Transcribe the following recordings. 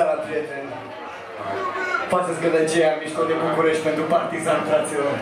seara, prieteni! Faceți gălăgea mișto de București pentru partizan, fraților!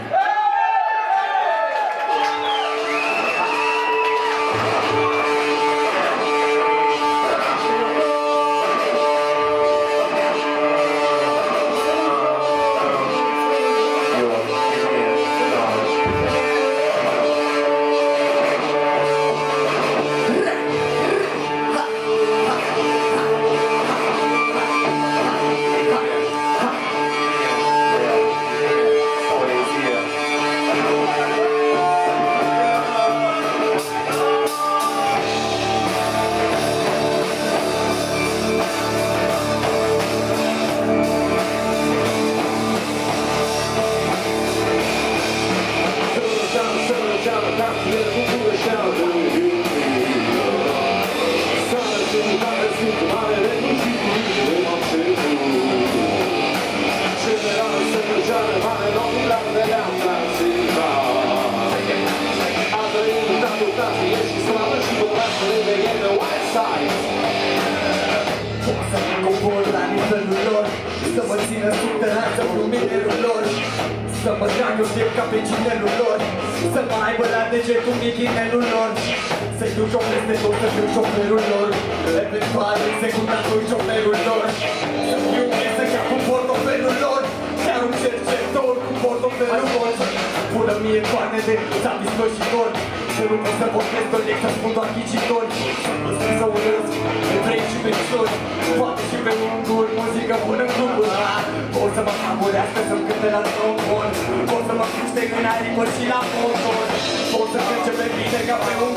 Să mă țină subteran, să fiu minerul lor. Să mă trag eu ca pe cinelul lor Să mă aibă la degetul mic inelul lor. Să-i duc o peste tot, să fiu șoferul lor Eventual, în secunda, tu șoferul lor mie toane de satisfășitor Să nu pot să vorbesc doar să spun doar ghicitori. Să nu să urăsc pe trei și pe șori Poate și pe unguri, muzică bună în clubul Pot să mă hamburească să-mi cânte la trombon. Pot să mă cuște în aripă și la motor Pot să trece pe mine ca pe un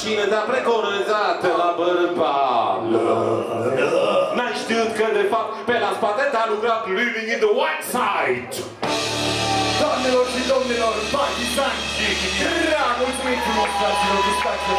Camarată, cine te-a preconizat la bărbat? N-ai știut că de fapt pe la spate te-a lucrat Living in the White Side Doamnelor și domnilor, partizani! Rea, mulțumim frumos, fraților, distracție,